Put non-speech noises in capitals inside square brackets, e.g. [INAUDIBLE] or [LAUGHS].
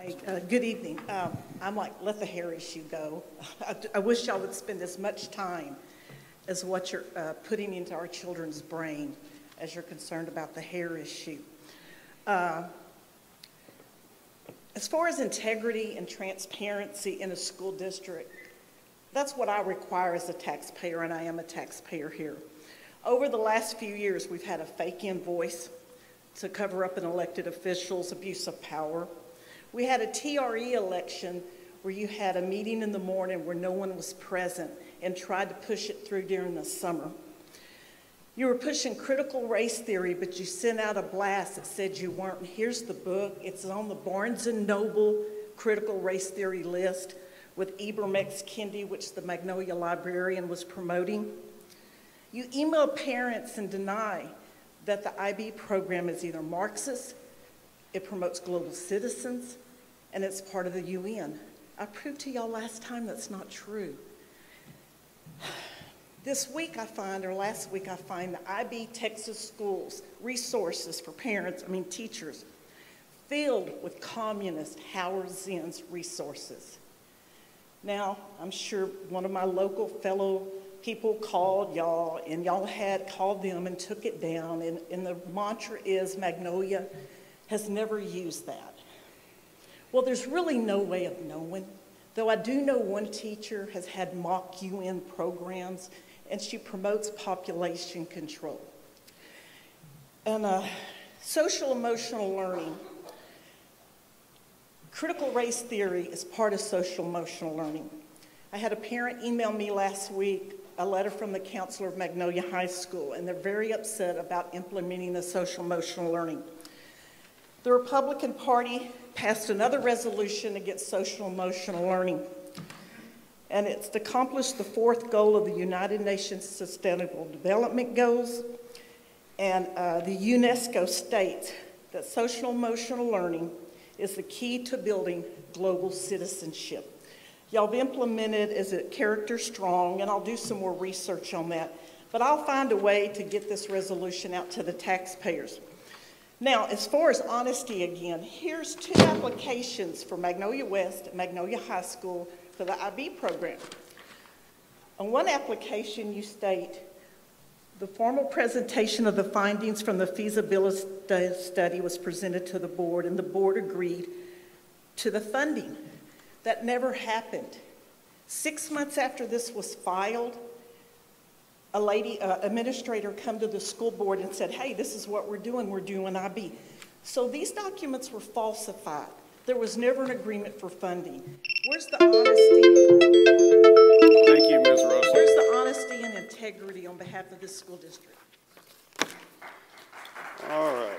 Hi, uh, good evening. Um, I'm like, let the hair issue go. [LAUGHS] I, I wish y'all would spend as much time as what you're uh, putting into our children's brain as you're concerned about the hair issue. Uh, as far as integrity and transparency in a school district, that's what I require as a taxpayer, and I am a taxpayer here. Over the last few years, we've had a fake invoice to cover up an elected official's abuse of power. We had a TRE election where you had a meeting in the morning where no one was present and tried to push it through during the summer. You were pushing critical race theory, but you sent out a blast that said you weren't. Here's the book. It's on the Barnes & Noble critical race theory list with Ibram X. Kendi, which the Magnolia librarian was promoting. You email parents and deny that the IB program is either Marxist, it promotes global citizens, and it's part of the UN. I proved to y'all last time that's not true. This week I find, or last week I find, the IB Texas schools resources for parents, I mean teachers, filled with communist Howard Zinn's resources. Now, I'm sure one of my local fellow people called y'all, and y'all had called them and took it down, and, and the mantra is Magnolia has never used that. Well, there's really no way of knowing, though I do know one teacher has had mock UN programs, and she promotes population control. And uh, social emotional learning. Critical race theory is part of social emotional learning. I had a parent email me last week a letter from the counselor of Magnolia High School, and they're very upset about implementing the social emotional learning. The Republican Party passed another resolution against social emotional learning, and it's to accomplish the fourth goal of the United Nations Sustainable Development Goals. And uh, the UNESCO states that social emotional learning is the key to building global citizenship. Y'all have implemented is it character strong, and I'll do some more research on that. But I'll find a way to get this resolution out to the taxpayers. Now, as far as honesty again, here's two applications for Magnolia West Magnolia High School for the IB program. On one application, you state the formal presentation of the findings from the feasibility study was presented to the board, and the board agreed to the funding. That never happened. Six months after this was filed, a lady, uh, administrator, come to the school board and said, hey, this is what we're doing, we're doing IB. So these documents were falsified. There was never an agreement for funding. Where's the honesty? Thank you, Ms. Russell. Where's the honesty and integrity on behalf of this school district? All right.